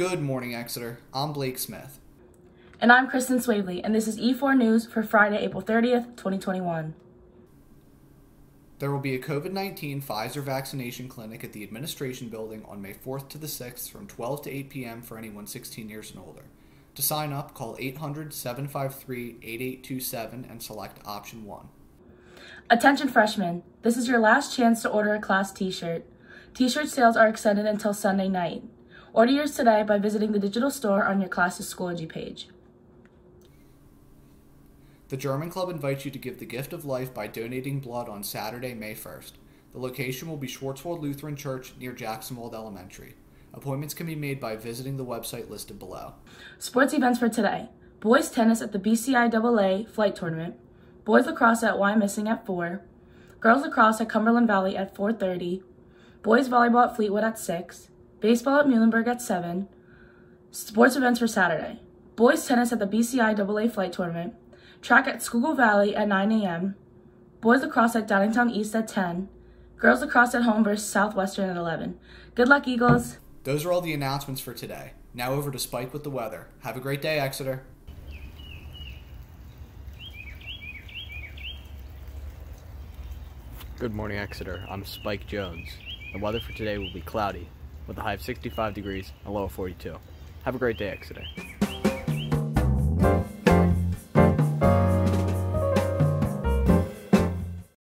Good morning, Exeter. I'm Blake Smith. And I'm Kristen Swavely, and this is E4 News for Friday, April 30th, 2021. There will be a COVID 19 Pfizer vaccination clinic at the administration building on May 4th to the 6th from 12 to 8 p.m. for anyone 16 years and older. To sign up, call 800 753 8827 and select option 1. Attention freshmen, this is your last chance to order a class t-shirt. T-shirt sales are extended until Sunday night. Order yours today by visiting the digital store on your class's Schoology page. The German Club invites you to give the gift of life by donating blood on Saturday, May 1st. The location will be Schwarzwald Lutheran Church near Jacksonwald Elementary. Appointments can be made by visiting the website listed below. Sports events for today. Boys tennis at the BCIAA flight tournament. Boys lacrosse at Wyomissing at 4. Girls lacrosse at Cumberland Valley at 4.30. Boys volleyball at Fleetwood at 6. Baseball at Muhlenberg at 7. Sports events for Saturday. Boys tennis at the BCI BCIAA flight tournament. Track at Schuylkill Valley at 9 a.m. Boys lacrosse at Downingtown East at 10. Girls lacrosse at home versus Southwestern at 11. Good luck, Eagles. Those are all the announcements for today. Now over to Spike with the weather. Have a great day, Exeter. Good morning, Exeter. I'm Spike Jones. The weather for today will be cloudy, with a high of 65 degrees and low of 42. Have a great day, Exeter.